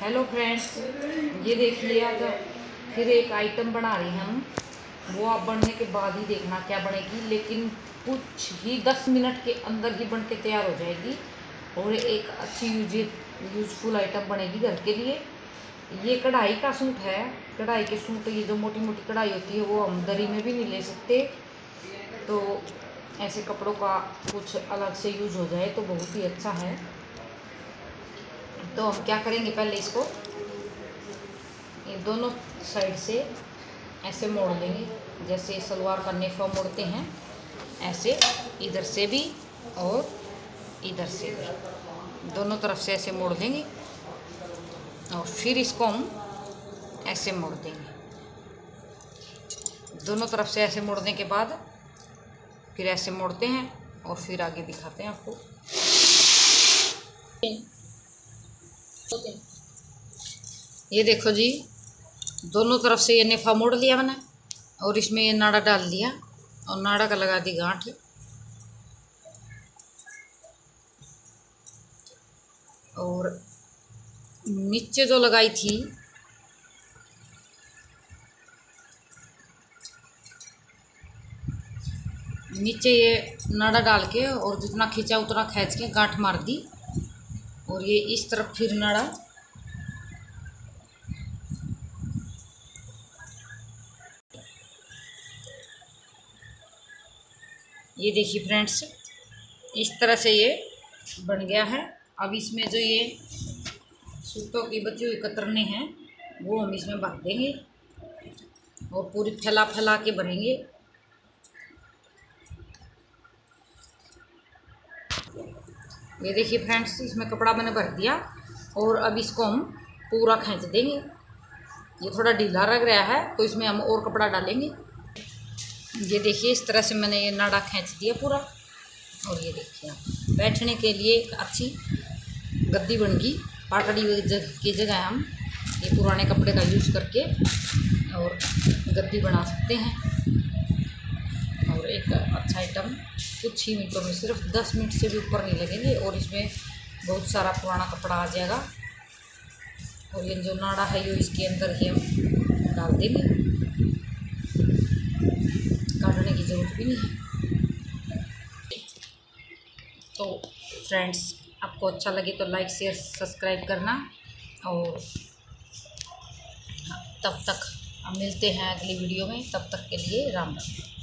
Hello friends ये देखिए आज फिर एक आइटम बना रहे हैं हम। वो आप बनने के बाद ही देखना क्या बनेगी, लेकिन कुछ ही दस मिनट के अंदर ही बन के तैयार हो जाएगी और एक अच्छी यूज़ यूजफुल आइटम बनेगी घर के लिए। ये कढ़ाई का सूट है। कढ़ाई के सूट, ये जो मोटी मोटी कढ़ाई होती है, वो हम दरी में भी नहीं ले सकते। तो ऐसे कपड़ों का कुछ अलग से यूज़ हो जाए तो बहुत ही अच्छा है। तो हम क्या करेंगे पहले इसको? ये दोनों साइड से ऐसे मोड़ देंगे जैसे सलवार का नेफा मोड़ते हैं, ऐसे इधर से भी और इधर से भी। दोनों तरफ़ से ऐसे मोड़ देंगे और फिर इसको हम ऐसे मोड़ देंगे। दोनों तरफ़ से ऐसे मोड़ने के बाद फिर ऐसे मोड़ते हैं और फिर आगे दिखाते हैं आपको। ये देखो जी, दोनों तरफ़ से ये नेफा मोड़ लिया मैंने, और इसमें ये नाड़ा डाल दिया, और नाड़ा का लगा दी गांठ। और नीचे जो लगाई थी, नीचे ये नाड़ा डाल के और जितना खींचा उतना खींच के गांठ मार दी। और ये इस तरफ़ फिर नड़ा। ये देखिए फ्रेंड्स, इस तरह से ये बन गया है। अब इसमें जो ये सूटों की बची हुई कतरने हैं, वो हम इसमें भर देंगे और पूरी फैला फैला के भरेंगे ये देखिए फ्रेंड्स, इसमें कपड़ा मैंने भर दिया और अब इसको हम पूरा खींच देंगे। ये थोड़ा ढीला लग रहा है तो इसमें हम और कपड़ा डालेंगे। ये देखिए, इस तरह से मैंने ये नाड़ा खींच दिया पूरा। और ये देखिए बैठने के लिए एक अच्छी गद्दी बन गई, पाटड़ी की जगह हम ये पुराने कपड़े का यूज़ करके और गद्दी बना सकते हैं। एक अच्छा आइटम कुछ ही मिनटों में, सिर्फ़ दस मिनट से भी ऊपर नहीं लगेंगे और इसमें बहुत सारा पुराना कपड़ा आ जाएगा। और ये जो नाड़ा है, ये इसके अंदर ही हम डाल देंगे। काटने की ज़रूरत भी नहीं है। तो फ्रेंड्स आपको अच्छा लगे तो लाइक शेयर सब्सक्राइब करना। और तब तक हम मिलते हैं अगली वीडियो में। तब तक के लिए राम राम।